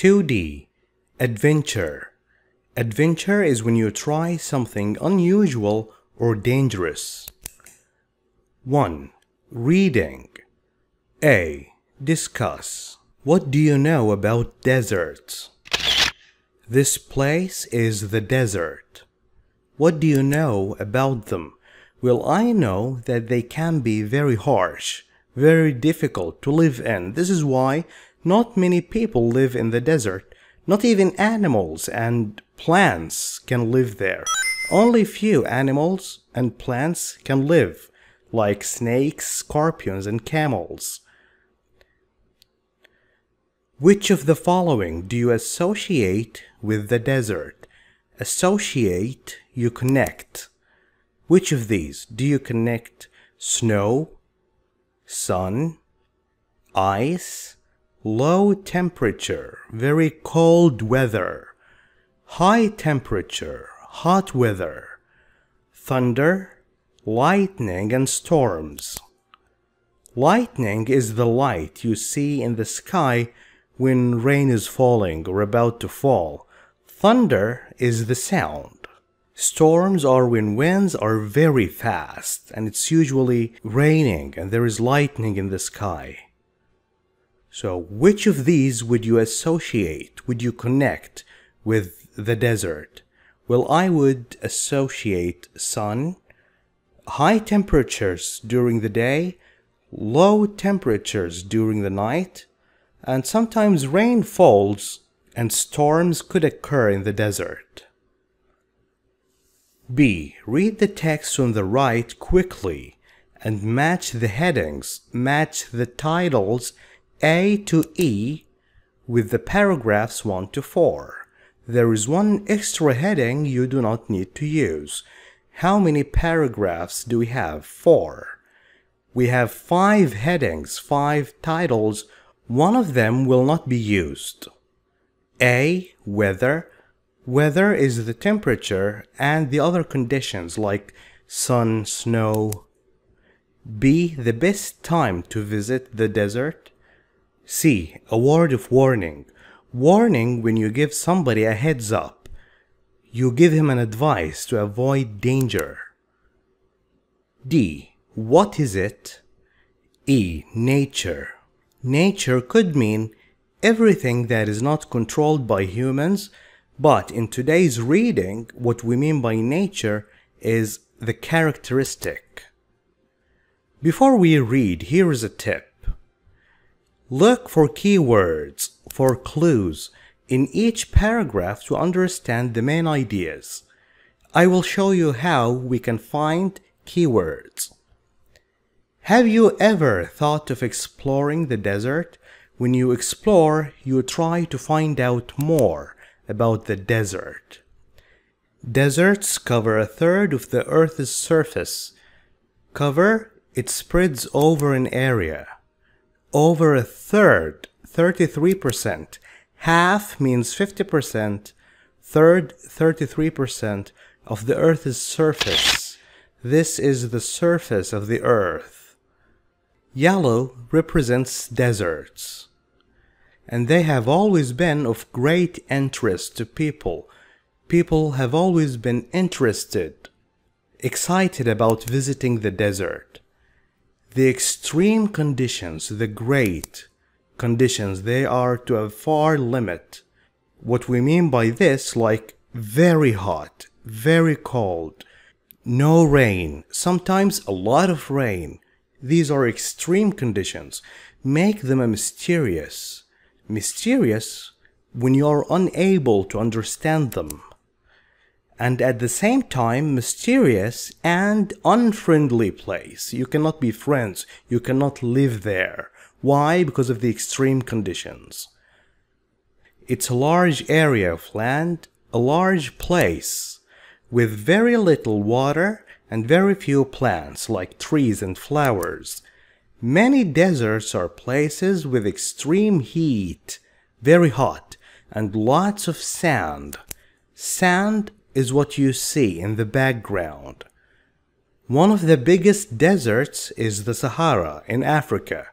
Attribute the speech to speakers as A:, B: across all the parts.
A: 2D Adventure Adventure is when you try something unusual or dangerous. 1. Reading A. Discuss What do you know about deserts? This place is the desert. What do you know about them? Well, I know that they can be very harsh, very difficult to live in. This is why not many people live in the desert. Not even animals and plants can live there. Only few animals and plants can live, like snakes, scorpions, and camels. Which of the following do you associate with the desert? Associate, you connect. Which of these do you connect snow, sun, ice, low temperature, very cold weather, high temperature, hot weather, thunder, lightning, and storms. Lightning is the light you see in the sky when rain is falling or about to fall. Thunder is the sound. Storms are when winds are very fast and it's usually raining and there is lightning in the sky. So, which of these would you associate, would you connect with the desert? Well, I would associate sun, high temperatures during the day, low temperatures during the night, and sometimes rain falls and storms could occur in the desert. B. Read the text on the right quickly and match the headings, match the titles a to E with the paragraphs 1 to 4. There is one extra heading you do not need to use. How many paragraphs do we have? 4. We have 5 headings, 5 titles. One of them will not be used. A. Weather. Weather is the temperature and the other conditions like sun, snow. B. The best time to visit the desert. C. A word of warning. Warning when you give somebody a heads up. You give him an advice to avoid danger. D. What is it? E. Nature. Nature could mean everything that is not controlled by humans, but in today's reading, what we mean by nature is the characteristic. Before we read, here is a tip. Look for keywords, for clues, in each paragraph to understand the main ideas. I will show you how we can find keywords. Have you ever thought of exploring the desert? When you explore, you try to find out more about the desert. Deserts cover a third of the Earth's surface. Cover, it spreads over an area over a third, 33%. Half means 50%, third, 33% of the Earth's surface. This is the surface of the Earth. Yellow represents deserts. And they have always been of great interest to people. People have always been interested, excited about visiting the desert the extreme conditions, the great conditions, they are to a far limit. What we mean by this, like very hot, very cold, no rain, sometimes a lot of rain. These are extreme conditions. Make them mysterious. Mysterious when you are unable to understand them and at the same time mysterious and unfriendly place. You cannot be friends, you cannot live there. Why? Because of the extreme conditions. It's a large area of land, a large place, with very little water and very few plants like trees and flowers. Many deserts are places with extreme heat, very hot, and lots of sand. Sand is what you see in the background. One of the biggest deserts is the Sahara in Africa.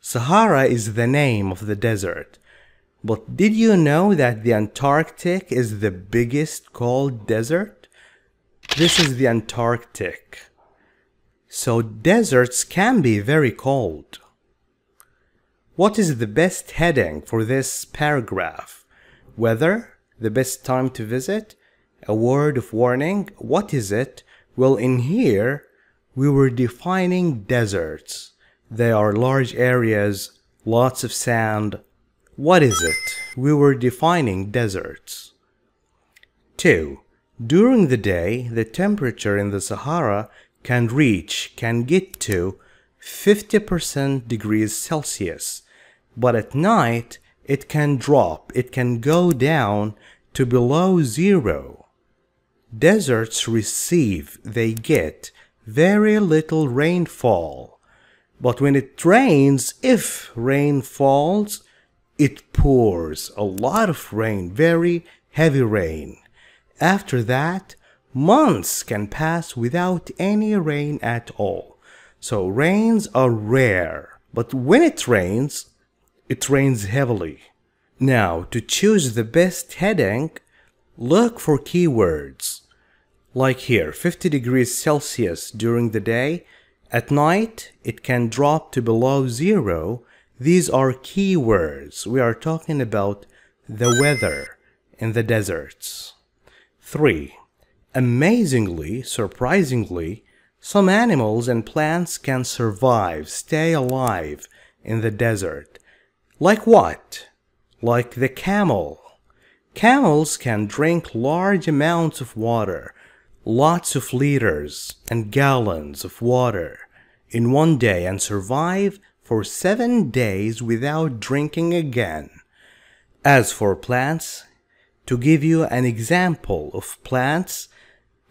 A: Sahara is the name of the desert. But did you know that the Antarctic is the biggest cold desert? This is the Antarctic. So deserts can be very cold. What is the best heading for this paragraph? Weather? The best time to visit? A word of warning? What is it? Well, in here, we were defining deserts. They are large areas, lots of sand. What is it? We were defining deserts. 2. During the day, the temperature in the Sahara can reach, can get to 50% degrees Celsius, but at night it can drop, it can go down to below zero. Deserts receive, they get very little rainfall. But when it rains, if rain falls, it pours a lot of rain, very heavy rain. After that, months can pass without any rain at all. So rains are rare, but when it rains, it rains heavily. Now, to choose the best heading, look for keywords. Like here, 50 degrees Celsius during the day. At night, it can drop to below zero. These are keywords. We are talking about the weather in the deserts. 3. Amazingly, surprisingly, some animals and plants can survive, stay alive in the desert. Like what? Like the camel. Camels can drink large amounts of water lots of liters and gallons of water in one day and survive for seven days without drinking again. As for plants, to give you an example of plants,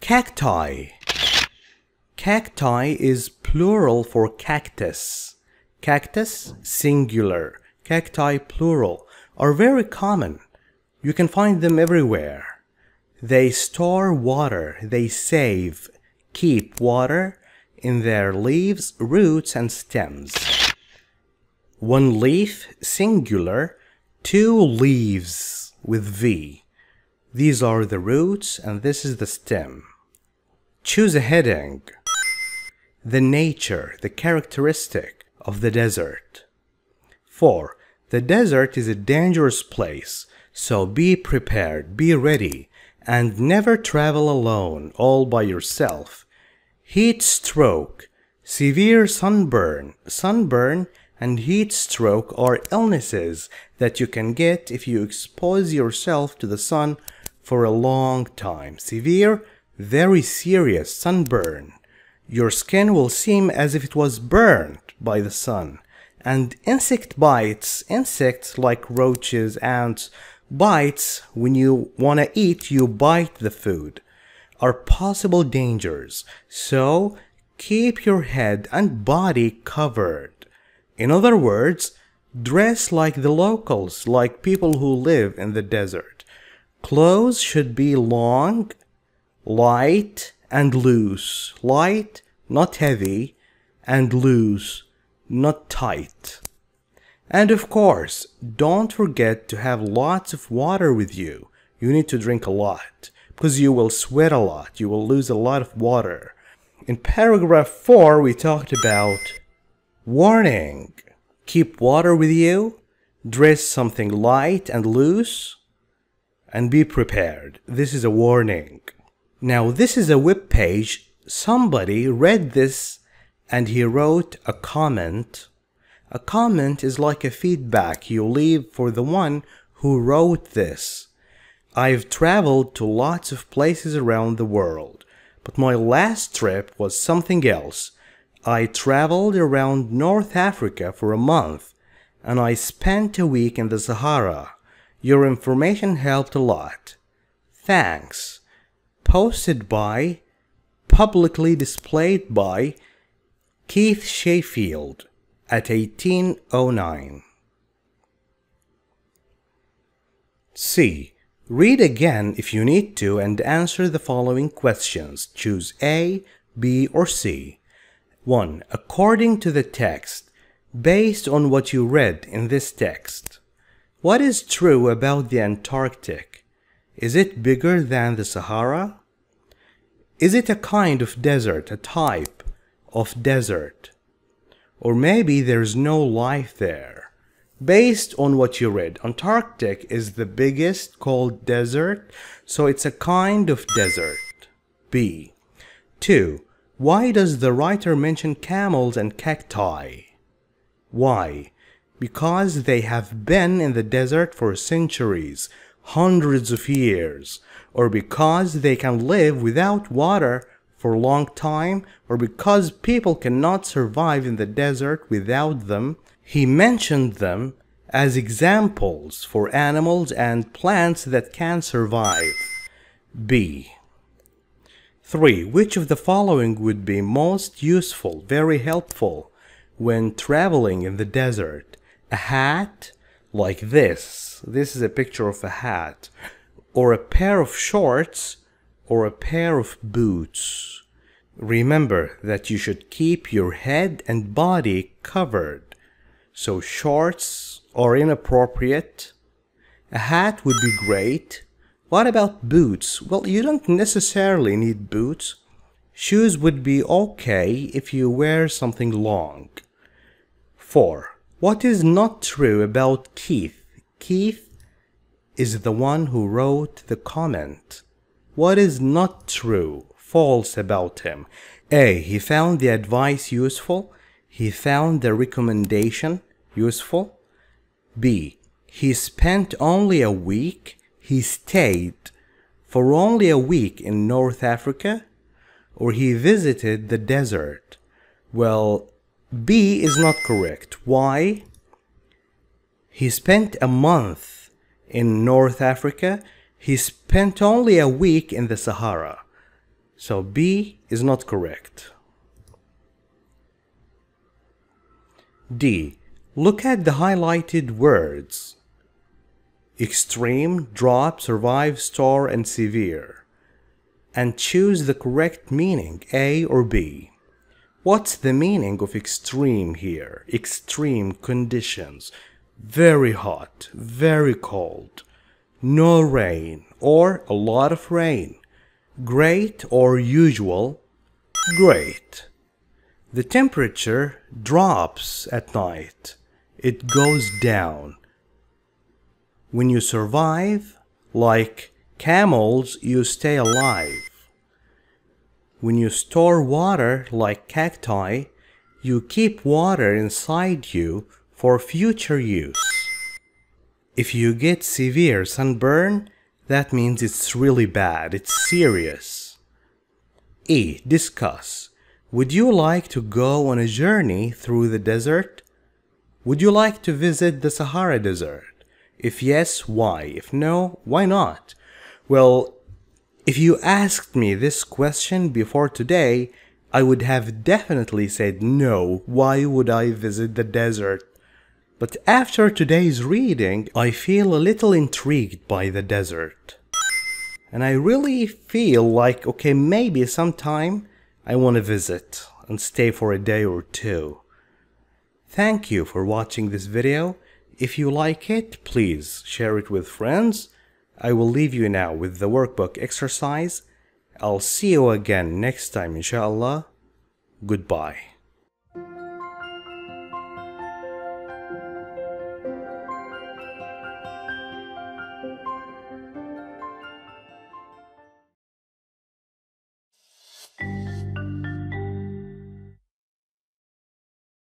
A: cacti. Cacti is plural for cactus. Cactus, singular. Cacti, plural, are very common. You can find them everywhere. They store water, they save, keep water in their leaves, roots, and stems. One leaf, singular, two leaves with V. These are the roots and this is the stem. Choose a heading. The nature, the characteristic of the desert. 4. The desert is a dangerous place, so be prepared, be ready and never travel alone all by yourself. Heat stroke, severe sunburn, sunburn and heat stroke are illnesses that you can get if you expose yourself to the sun for a long time. Severe, very serious sunburn. Your skin will seem as if it was burned by the sun. And insect bites, insects like roaches, ants, Bites, when you want to eat, you bite the food, are possible dangers, so keep your head and body covered. In other words, dress like the locals, like people who live in the desert. Clothes should be long, light, and loose. Light, not heavy, and loose, not tight. And of course, don't forget to have lots of water with you. You need to drink a lot because you will sweat a lot. You will lose a lot of water. In paragraph 4, we talked about warning. Keep water with you, dress something light and loose, and be prepared. This is a warning. Now, this is a web page. Somebody read this and he wrote a comment a comment is like a feedback you leave for the one who wrote this. I've traveled to lots of places around the world, but my last trip was something else. I traveled around North Africa for a month, and I spent a week in the Sahara. Your information helped a lot. Thanks. Posted by, publicly displayed by, Keith Sheffield at 1809. C. Read again if you need to and answer the following questions. Choose A, B, or C. 1. According to the text, based on what you read in this text, What is true about the Antarctic? Is it bigger than the Sahara? Is it a kind of desert, a type of desert? Or maybe there's no life there. Based on what you read, Antarctic is the biggest cold desert, so it's a kind of desert. B. 2. Why does the writer mention camels and cacti? Why? Because they have been in the desert for centuries, hundreds of years, or because they can live without water for a long time, or because people cannot survive in the desert without them, he mentioned them as examples for animals and plants that can survive. B. 3. Which of the following would be most useful, very helpful, when traveling in the desert? A hat, like this. This is a picture of a hat. Or a pair of shorts, or a pair of boots. Remember that you should keep your head and body covered. So shorts are inappropriate. A hat would be great what about boots? Well, you don't necessarily need boots. Shoes would be okay if you wear something long. 4. What is not true about Keith? Keith is the one who wrote the comment. What is not true, false about him? A. He found the advice useful. He found the recommendation useful. B. He spent only a week he stayed for only a week in North Africa or he visited the desert? Well, B is not correct. Why? He spent a month in North Africa. He spent only a week in the Sahara. So B is not correct. D. Look at the highlighted words extreme, drop, survive, star, and severe, and choose the correct meaning, A or B. What's the meaning of extreme here? Extreme conditions. Very hot, very cold, no rain, or a lot of rain. Great or usual? Great. The temperature drops at night. It goes down. When you survive, like camels, you stay alive. When you store water, like cacti, you keep water inside you for future use. If you get severe sunburn, that means it's really bad, it's serious. E. Discuss. Would you like to go on a journey through the desert? Would you like to visit the Sahara Desert? If yes, why? If no, why not? Well, if you asked me this question before today, I would have definitely said no. Why would I visit the desert? But after today's reading, I feel a little intrigued by the desert. And I really feel like, okay, maybe sometime I want to visit and stay for a day or two. Thank you for watching this video. If you like it, please share it with friends. I will leave you now with the workbook exercise. I'll see you again next time inshallah. Goodbye.